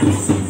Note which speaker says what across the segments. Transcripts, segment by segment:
Speaker 1: Thank you.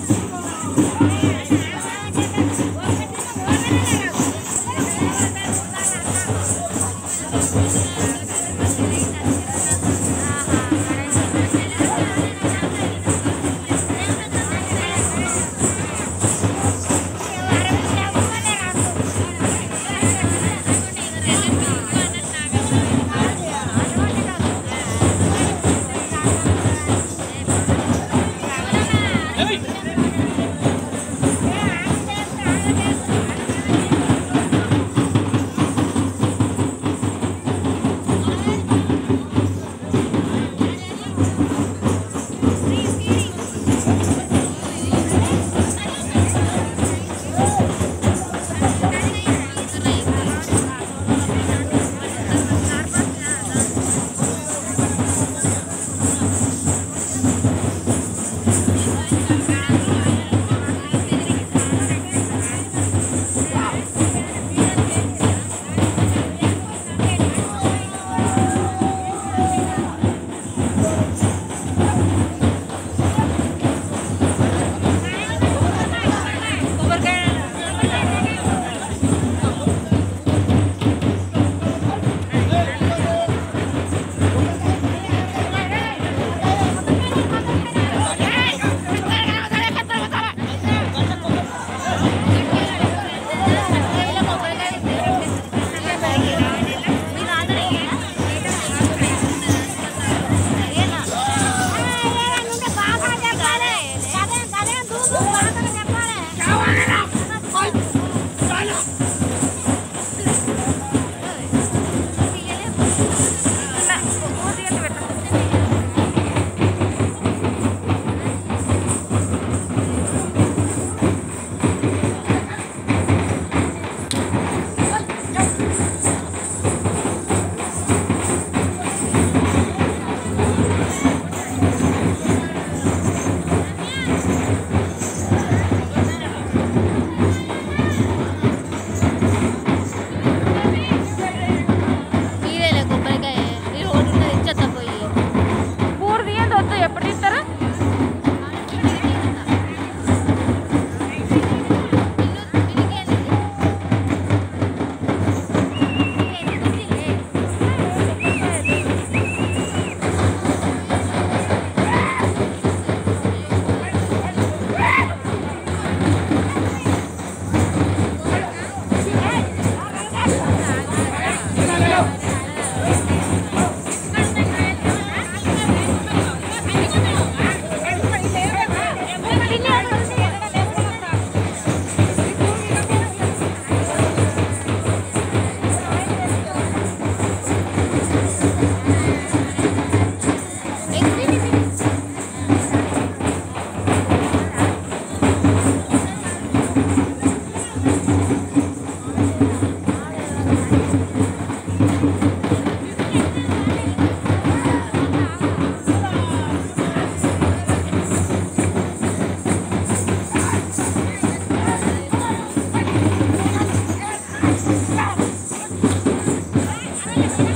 Speaker 1: Thank you.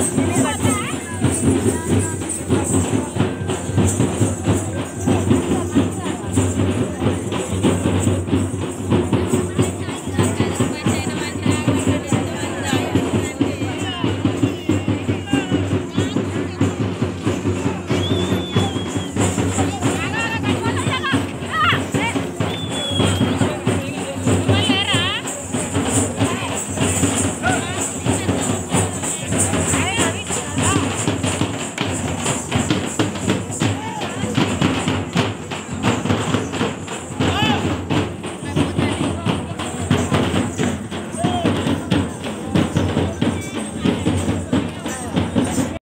Speaker 1: Obrigado.